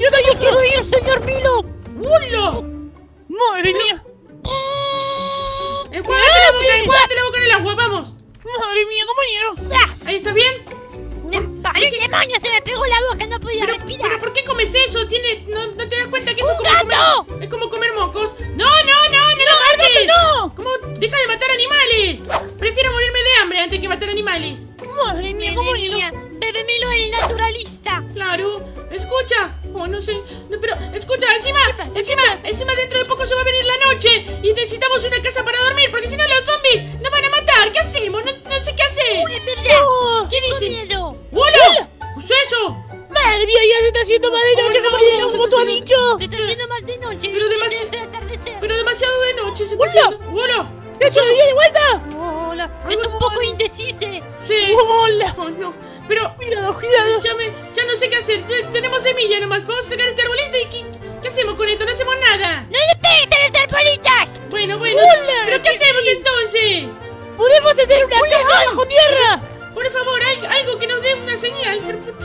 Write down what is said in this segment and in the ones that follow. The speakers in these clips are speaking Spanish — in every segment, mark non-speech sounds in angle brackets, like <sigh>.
¡Yo también Quiero ir, señor Milo. ¡Hola! ¡Madre mía! Enjuágate la boca, enjuágate la boca en el agua, vamos. ¡Madre mía, compañero! Ah, Ahí está bien. ¡Ay, demonio! Se me pegó la boca, no podía Pero, respirar. pero ¿por qué comes eso? ¿Tiene, no, ¿No te das cuenta que eso ¡Un es como gato! comer, es como comer mocos? ¡No, no, no! ¡No, lo mates! ¡No! ¿Cómo? ¡Deja de matar animales! Prefiero morirme antes que matar animales. ¡Madre mía, compañero! mía, Bebé Milo, el naturalista. Claro, escucha. Oh, no sé. No, pero, escucha, encima, encima, encima dentro de poco se va a venir la ¡Podemos hacer una casa bajo tierra! Por favor, al- algo que nos dé una señal.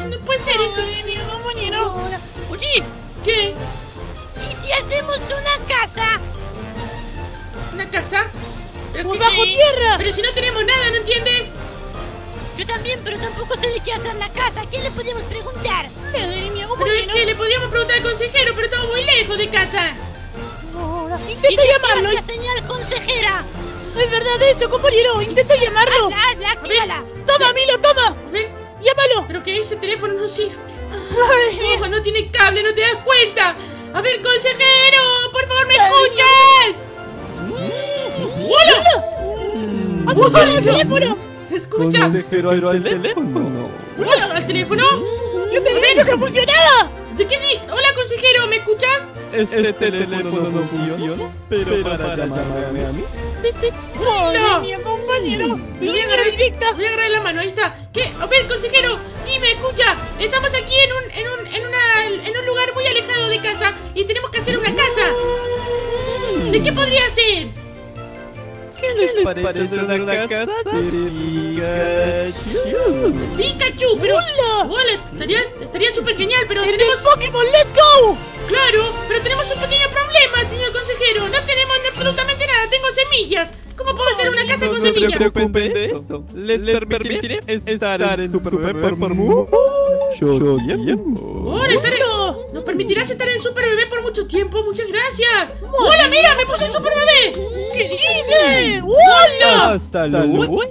No puede ser esto. Oye, ¿Qué? ¿y si hacemos una casa? ¿Una casa? Pero, ¡Pues qué- bajo tierra! pero si no tenemos nada, ¿no entiendes? Yo también, pero tampoco sé de qué hacer la casa. ¿A quién le podemos preguntar? ¡Madre mía, Pero es compañero! que le podríamos preguntar al consejero, pero estamos muy lejos de casa. Hola. ¿Y ¡Intenta llamarlo! la señal consejera? ¡Es verdad eso, compañero! ¡Intenta llamarlo! Hazla, hazla, actívala. ¡Toma, Milo, toma! A ver, ¡Llámalo! pero que ese teléfono no sirve. Ojo, no tiene cable, no te das cuenta. A ver, consejero, por favor, ¿me escuchas? ¡Hola! ¡Apunta el teléfono! ¿Escuchas? Consejero al teléfono. ¿Hola, al teléfono? ¡Yo te dije que funcionaba! ¿De qué di? Hola, consejero, ¿me escuchas? Este teléfono no funciona, pero para llamarme a mí. ¡Madre mía, compañero! Me voy a ¡Línea agarrar, directa! voy a agarrar la mano, ahí está. ¿Qué? A ver, consejero, dime, escucha. Estamos aquí en un, en un, en una, en un lugar muy alejado de casa y tenemos que hacer una casa. ¿De qué podría ser? ¿Qué les parece hacer una casa de Pikachu? Pikachu, pero... ¡Hola! Hola, estaría, estaría súper genial, pero ¡El tenemos... Pokémon, let's go! Claro, pero tenemos un pequeño problema, señor consejero. No tenemos absolutamente nada, tengo semillas. ¿Cómo puedo hacer una casa con No se semillas? preocupen de eso. Les permitiré estar en Super Bebé por mucho tiempo. Hola, estaré... ¿Nos permitirás estar en Super Bebé por mucho tiempo? Muchas gracias. ¡Hola, mira! ¡Me puse en Super Bebé! ¿Qué dice? ¡Hola! Hasta luego.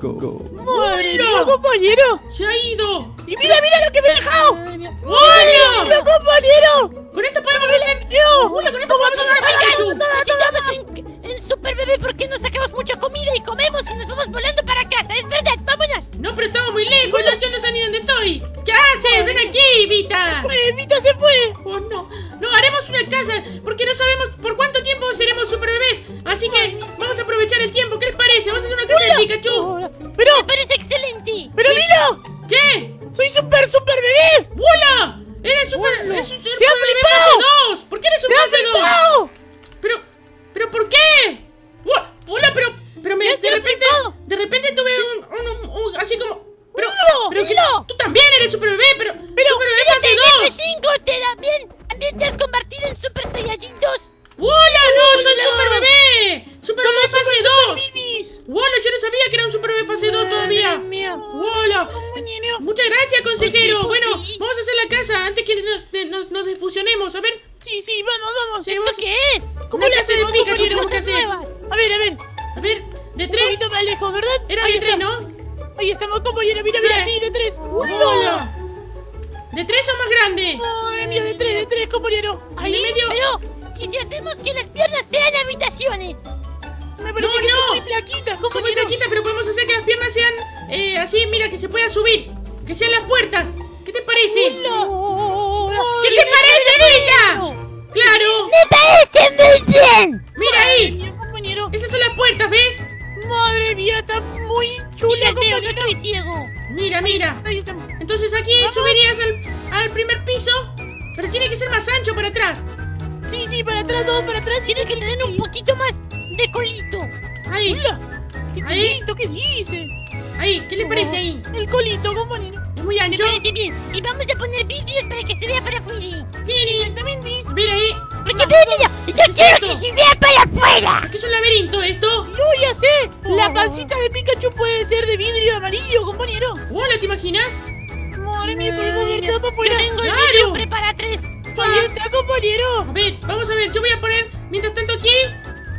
¡Madre mía, compañero! ¡Se ha ido! ¡Y mira, mira lo que me he dejado! ¡Hola! ¡Mira, compañero! Con esto podemos hacer... ¡No! ¡Hola, con esto podemos hacer a Pikachu! En, en Super Bebé, ¿por qué no sacamos mucha comida y comemos y nos vamos volando para casa? Es verdad, vámonos. No, pero estamos muy lejos, no, yo no sé ni dónde estoy. ¿Qué haces? ¡Ven aquí, Vita! ¡Eh, Vita se fue! Oh, no. No, haremos una casa porque no sabemos por cuánto tiempo seremos super bebés. Así que vamos a aprovechar el tiempo. ¿Qué les parece? Vamos a hacer una casa de Pikachu. ¡Pero! Me parece excelente. ¡Pero mira! ¿Qué? ¡Soy super, super bebé! ¡Hola! Eres super, eres un Sí, vamos, vamos. ¿Esto vamos- qué es? una le casa de Pikachu tenemos que hacer. nuevas. A ver, a ver. A ver, de Un tres. poquito más lejos, ¿verdad? Era Ahí de tres. ¿no? Ahí estamos, compañero. Mira, mira, sí, de tres. ¡Hola! ¿De tres o más grande? Madre mía, de tres, de tres, compañero. ¿En Ahí medio? Pero, ¿y si hacemos que las piernas sean habitaciones? me No, no. muy flaquitas, Son muy flaquitas, pero podemos hacer que las piernas sean eh, así, mira, que se pueda subir. Que sean las puertas. ¿Qué te parece? ¿Qué te parece, Vita? Claro. ¡Me parece muy bien! Mira Madre ahí. mía, compañero. Esas son las puertas, ¿ves? Madre mía, está muy Sí, chula, las veo, no compañero. estoy ciego. Mira, mira. Ahí estamos. Entonces aquí subirías al, al primer piso, pero tiene que ser más ancho para atrás. Sí, sí, para atrás, todo para atrás. Tiene que tener un poquito más de colito. Ahí, Hola. ¿Qué Ahí. colito? ¿Qué dice? ahí. ¿Qué le parece ahí? El colito, compañero. Muy Me ancho. parece bien. Y vamos a poner vidrios para que se vea para afuera. Fini. Exactamente. Mira ahí. Porque, mira, mira, yo es quiero esto? que se vea para afuera. Que es un laberinto esto. Yo ya sé. La pancita de Pikachu puede ser de vidrio amarillo, compañero. Hola, ¿te imaginas? Madre mía, podemos ver todo para Yo afuera. tengo el Claro. vidrio prepara tres. Ahí está, compañero. A ver, vamos a ver. Yo voy a poner, mientras tanto, aquí.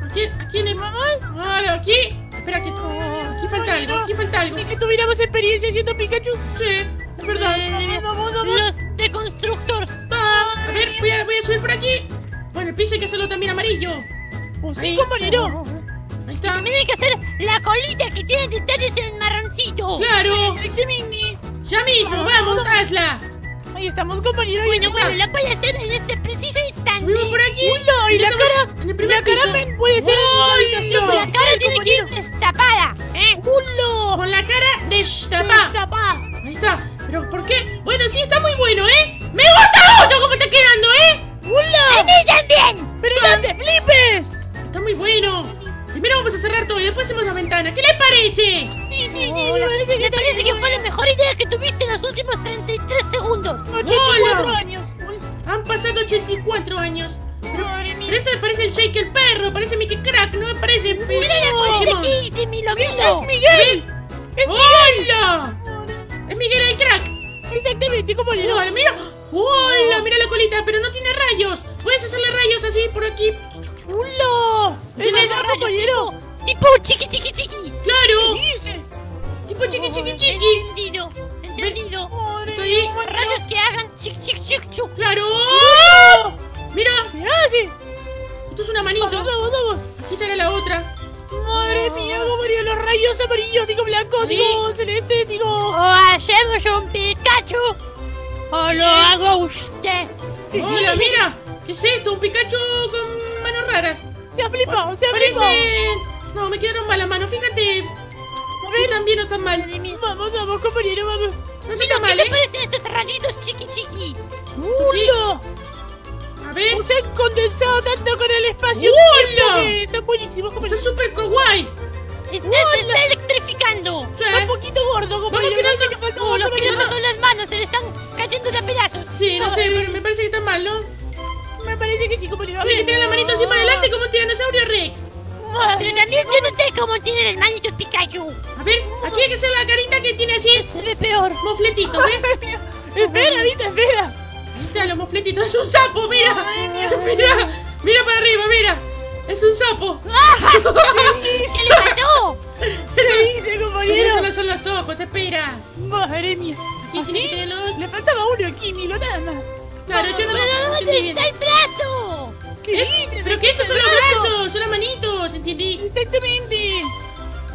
Aquí, aquí en el... Ahora, aquí. Espera, que... Aquí falta algo, aquí falta algo. Ni que tuviéramos experiencia haciendo Pikachu. Sí, es verdad. Eh, Vamos, vamos. Los deconstructors. Ah, a ver, voy a, voy a subir por aquí. Bueno, el piso hay que hacerlo también amarillo. Ahí. sí, compañero. Ahí está. También hay que hacer la colita que tiene detalles en marroncito. Claro. Ya mismo, vamos, hazla. Ahí estamos, compañero. Bueno, bueno, la voy a hacer en este Mira la colita Digimon. que hice, mi ¡Es lobito. Miguel! ¡Es ¡Hola! Es Miguel el Crack. Exactamente, compañero. Hola, mira. Hola, mira la colita, pero no tiene rayos. Puedes hacerle rayos así por aquí. ¡Hula! ¡Es ¿Tienes Rayos compañero! tipo, chiqui chiqui chiqui. Claro. ¿Qué dice? Tipo chiqui chiqui chiqui. Entendido, entendido. Estoy. Rayos que hagan chic chic chic. Claro. Mira, ¿Qué hace? Esto es una Vamos, manito. vamos, vamos. Aquí está la otra. Madre mía, compañero, los rayos amarillos, digo blanco, digo celeste, digo... O hacemos un Pikachu o lo hago usted. Hola, mira. ¿Qué es esto? Un Pikachu con manos raras. Se ha flipado, se ha flipado. Parece... No, me quedaron malas manos. Fíjate. A Sí, ver, también no están mal. vamos, vamos, compañero, vamos. No está ¿qué mal, te ¿eh? parecen estos rayitos chiqui chiqui? ¡Hula! A ver. Se han condensado tanto con el espacio. ¡Hola! que Están buenísimos, Está súper kawaii. Está, se está electrificando. Sí. Está un poquito gordo, compañero. creando- parece que falta Oh, lo que compañero. no son las manos, se le están cayendo de pedazos. Sí, no sé, pero me parece que está mal, ¿no? Me parece que sí, compañero. A Tiene que tener la manito así para adelante como un tiranosaurio Rex. Pero también yo no sé cómo tiene las manitos Pikachu. A ver, aquí hay que hacer la carita que tiene así. Se ve peor. Mofletito, ¿ves? <laughs> Espera, Vita, espera. Está, los mofletitos. Es un sapo, mira. Mira, mira para arriba, mira. Es un sapo. <laughs> <laughs> ¿Qué le pasó? ¿Qué dice, Pero compañero? son los ojos, espera. Madre mía. Aquí tiene que tener los... Le faltaba uno aquí, Milo, nada más. Claro, yo no ¿Pero entendí bien. está el brazo? ¿Qué ¿Eh? dice? Pero que esos son los brazos, son las manitos, ¿entendí? Exactamente.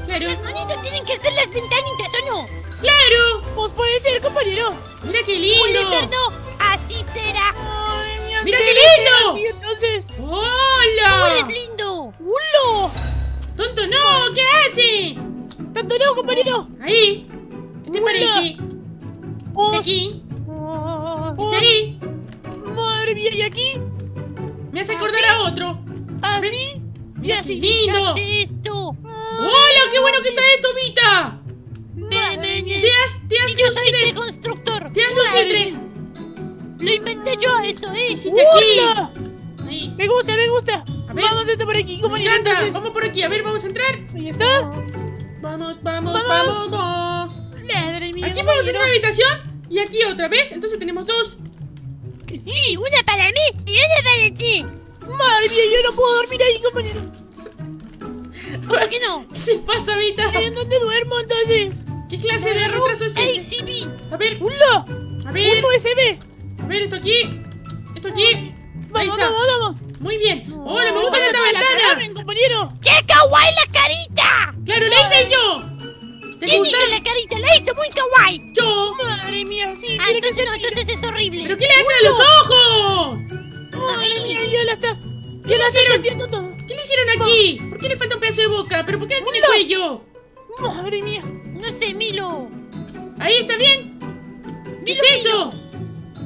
Claro, Las manitos tienen que ser las ventanitas, ¿o no? claro. Pues puede ser, compañero. Mira qué Puede ser, lindo. no. Compañero! Ahí. ¿Qué te Hola. parece? Oh, ¿Este aquí? oh, ¿Este ahí? Madre mía, ¿y aquí? Me hace acordar a otro. ¿Así? Mira así. lindo. Esto. ¡Hola, qué bueno que está esto, Vita! Te has, te has Y yo soy lucido. deconstructor. Te has lucitres. Lo inventé yo, eso es. Hiciste aquí. ¡Hola! Ahí. Me gusta, me gusta. A ver. Vamos a entrar por aquí, Me compañero. encanta. entonces. Vamos por aquí, a ver, vamos a entrar. Ahí está. Vamos, vamos, Vamos. vamos. Madre mía. Aquí podemos hacer una habitación y aquí otra, ¿ves? Entonces tenemos dos. Sí, una para mí y una para ti. Madre mía, yo no puedo dormir ahí, compañero. ¿Por qué no? <laughs> ¿Qué te pasa, Vita? ¿En dónde duermo entonces? ¿Qué clase de retraso es ese? ACB. A ver, ¡Hola! A ver, Un USB. a ver, esto aquí. Esto aquí. Ahí Vamos, está. vamos, vamos. Muy bien. Hola, me gusta esta ventana. ¡Qué kawaii la carita! Claro, la hice yo. ¿Te ¿Quién gusta? hizo la carita? La hizo muy kawaii. Yo. Madre mía, sí. Ah, que entonces no, entonces es horrible. ¿Pero qué le hacen a los ojos? Madre mía, ya la está. ¿Qué le hicieron? todo. ¿Qué le hicieron aquí? ¿Por qué le falta un pedazo de boca? ¿Pero por qué no tiene cuello? Madre mía. No sé, Milo. Ahí está bien. ¿Qué es eso?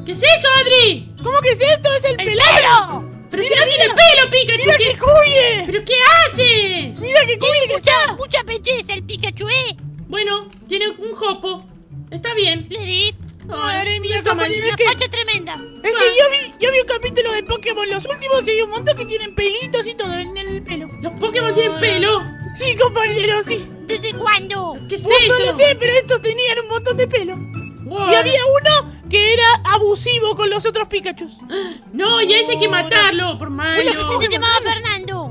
¿Qué es eso, Adri? ¿Cómo que es esto? Es el, ¡El pelado. pelo! Pero si no tiene pelo, Pikachu. ¡Mira ¿qué- que cuye! ¿Pero qué haces? ¡Mira que que Mucha, mucha belleza el Pikachu, ¿eh? Bueno, tiene un jopo. Está bien. Let Madre mía, no compañero, Una es que, facha tremenda. es que yo vi, yo vi un capítulo de Pokémon, los últimos y hay un montón que tienen pelitos y todo en el pelo. Los Pokémon tienen pelo. Sí, compañero, sí. ¿Desde cuándo? ¿Qué es no eso? lo sé, pero estos tenían un montón de pelo. Wow. Y había uno que era abusivo con los otros Pikachus. <gasps> No, y a ese hay que matarlo por malo. Ese se llamaba Fernando.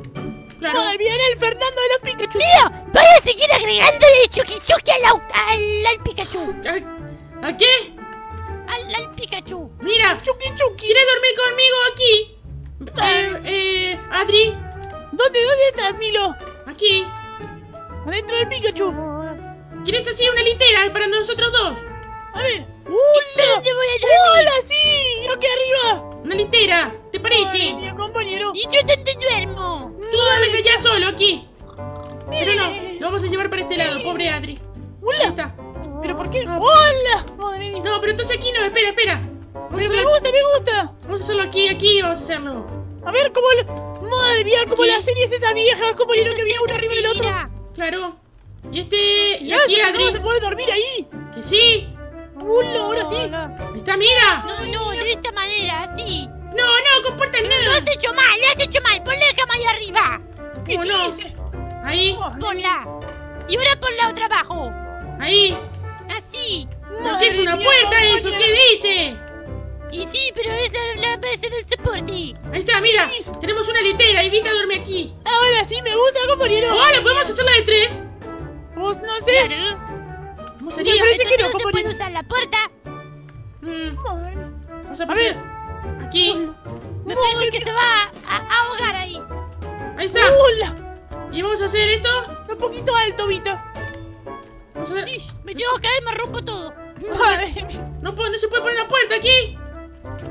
Claro. Mía, era el Fernando de los Pikachus. Mira, voy a seguir agregándole Chucky Chucky al, al, al Pikachu. ¿A, a qué? Al, al Pikachu. Mira, Chucky Chucky. ¿quieres dormir conmigo aquí? Eh, eh, Adri, ¿Dónde, dónde estás, Milo? aquí. Adentro del Pikachu. ¿Quieres así una litera para nosotros dos? A ver. ¿Dónde voy a dormir? ¡Hola, sí! ¡Aquí arriba! Una litera, ¿te parece? mía, compañero. ¿Y yo dónde duermo? Tú duermes allá solo, aquí. Pero no, lo vamos a llevar para este lado, pobre Adri. Ahí ¡Hola! está. ¿Pero por qué? Ah. ¡Hola! Madre mía. No, pero entonces aquí no, espera, espera. Vamos me gusta, me gusta. vamos a hacerlo aquí, aquí vamos a hacerlo. A ver, cómo... lo- Madre mía, como Aquí. las series esas viejas, compañero, que había uno Entonces, arriba del otro. Claro. Y este, y aquí se- Adri. no se puede dormir ahí. Que sí. ¡Hola, ahora sí! Ahí está, mira. No, no, de esta manera, así. No, no, comporta Lo no. has hecho mal, lo has hecho mal. Ponle la cama ahí arriba. ¿Qué ¿Cómo no? dice? Ahí, Ponla. Y ahora ponla otra abajo. ahí. Así. ¿Pero qué es una puerta eso? compañero. ¿Qué dice? Y sí, pero es la, la base del soporte. Ahí está, mira. Tenemos una litera y Vita duerme aquí. Ahora sí me gusta, compañero. Hola, ¿podemos hacerla de tres? Pues no sé. Claro. ¿Cómo Me sería? parece que Entonces no, no se puede usar la puerta. Mm, vamos a A ver. Aquí. Me parece que se va a, a ahogar ahí. Ahí está. ¡Hola! Y vamos a hacer esto. Un poquito alto, Vita. Vamos a hacer... Sí, me llevo a caer, me rompo todo. No, puedo- no se puede poner una puerta aquí.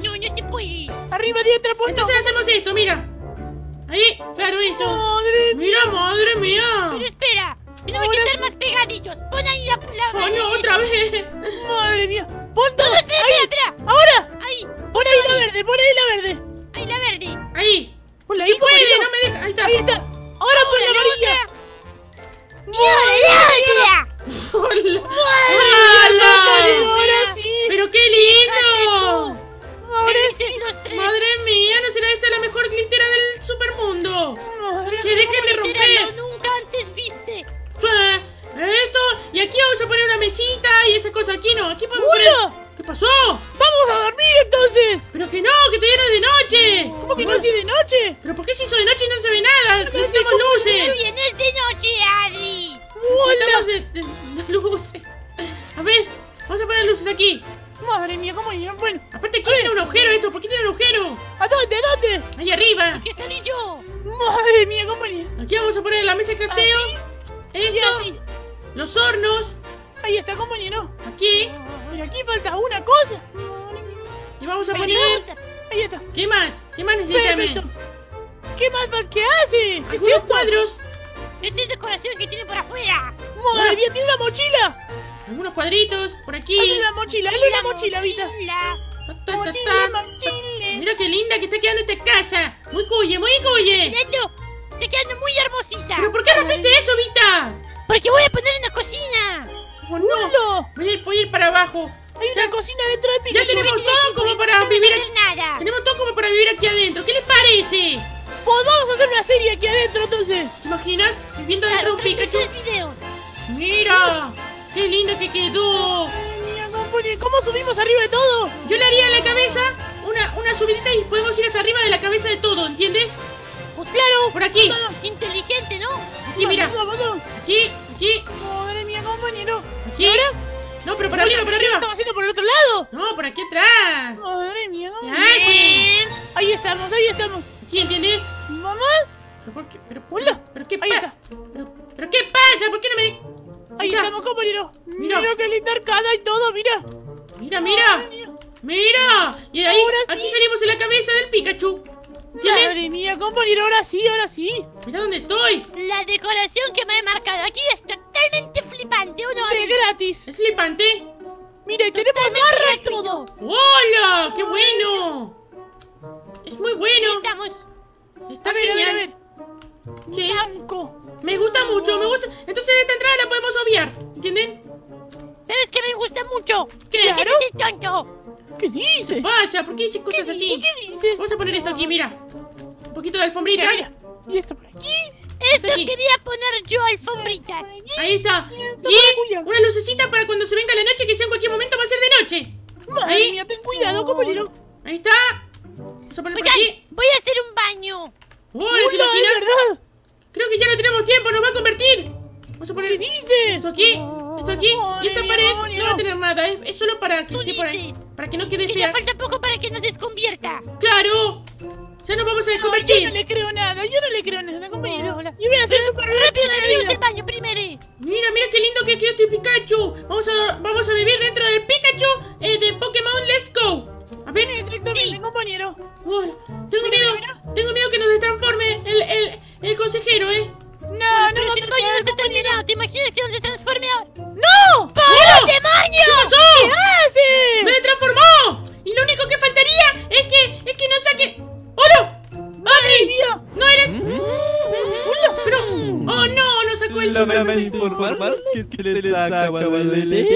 No, no se puede. Arriba de otra puerta. Entonces hacemos esto, mira. Ahí, claro, eso. Madre. Mira, madre mía. Pero espera, ¿Qué pasó? Vamos a dormir entonces. Pero que no, que todavía no es de noche. ¿Cómo que no si de noche? ¿Pero por qué se hizo de noche y no se ve nada? Necesitamos ¿cómo luces. bien, es de noche, Adri. Necesitamos luces. A ver, vamos a poner luces aquí. Madre mía, ¿cómo ir? Bueno, Aparte, aquí tiene un agujero esto. ¿Por qué tiene un agujero? ¿a dónde? ¿A dónde? Ahí arriba. Que salí yo. Madre mía, ¿cómo? Aquí vamos a poner la mesa de crafteo. Esto, los hornos. Ahí está, compañero. Aquí. Y aquí falta una cosa. Y vamos a Ahí poner. Ahí está. ¿Qué más? ¿Qué más necesitamos? ¿Qué más? ¿Qué hace? ¿Qué es esto? cuadros. Es decoración que tiene por afuera. Madre mía, tiene una mochila. Algunos cuadritos. Por aquí. Hazle una mochila, hazle una mochila, Vita. Mira qué linda que está quedando esta casa. Muy cuye, muy cuye. Quedando, está quedando muy hermosita. ¿Pero por qué rompiste eso, Vita? Porque voy a poner una cocina. Oh, no. Voy a ir, voy a ir para abajo. Hay una cocina dentro del piso. Ya tenemos todo como para vivir aquí. nada. Tenemos todo como para vivir aquí adentro. ¿Qué les parece? Pues vamos a hacer una serie aquí adentro entonces. ¿Te imaginas? Viviendo dentro de un Pikachu. Mira. Qué lindo que quedó. ¿cómo subimos arriba de todo? Yo le haría a la cabeza una, una subidita y podemos ir hasta arriba de la cabeza de todo, ¿entiendes? Pues claro. Por aquí. Inteligente, ¿no? Aquí, mira. Aquí, aquí. Aquí. No, pero por arriba, ¿Qué arriba. estamos haciendo por el otro lado? No, por aquí atrás. Madre mía. Sí. Ahí estamos, ahí estamos. ¿Aquí entiendes? ¿Vamos? ¿Pero por qué? ¿Pero, Hola. ¿pero qué pasa? ¿Pero, ¿Pero qué pasa? ¿Por qué no me...? Ahí Mira. estamos, compañero. Mira. Mira. qué linda arcada y todo, mira. Mira, mira. Mira. Y ahí, Ahora sí. aquí salimos en la cabeza del Pikachu. ¿Entiendes? Madre mía, compañero, ahora sí, ahora sí. Mira dónde estoy. La decoración que me he marcado aquí es totalmente flipante, ¿o no? De gratis. Es flipante. Mira, tenemos gratuito. todo. ¡Hola! ¡Qué bueno! Es muy Ahí bueno. estamos. Está A ver, a ver, a genial. ver. Sí. Blanco. Me gusta mucho, me gusta. Entonces esta entrada la podemos obviar. ¿Entienden? ¿Sabes qué me gusta mucho? ¿Qué? Claro. ser tonto. ¿Qué dice? Vaya, ¿por qué dices cosas ¿Qué así? dice? ¿Qué dice? Vamos a poner esto aquí, mira. Un poquito de alfombritas. mira. Y esto por aquí. Eso Aquí. quería poner yo, alfombritas. Ahí está. Y por una lucecita para cuando se venga la noche, que ya en cualquier momento va a ser de noche. Madre Ahí. mía, ten cuidado, compañero. Ahí está. Vamos a poner por Oigan, aquí. voy a hacer un baño. ¡Hola! ¿Te imaginas? Creo que ya no tenemos tiempo, nos va a convertir. Vamos a ¿Qué poner dice? esto aquí, esto aquí. Y esta pared no va a tener nada. Es, es solo para que esté por ahí. Para que no quede Y fea. falta poco para que nos desconvierta. ¡Claro! Ya nos vamos a No, yo no desconvertir. le creo nada, yo no le creo nada, compañero. Yo voy a hacer Rápido, rápido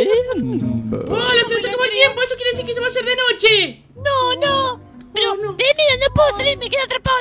¡Hola! Se nos acabó el tiempo. Eso quiere decir que se va a hacer de noche. No, no. Pero, Oh, no. eh, mira, no puedo salir, me quedo atrapado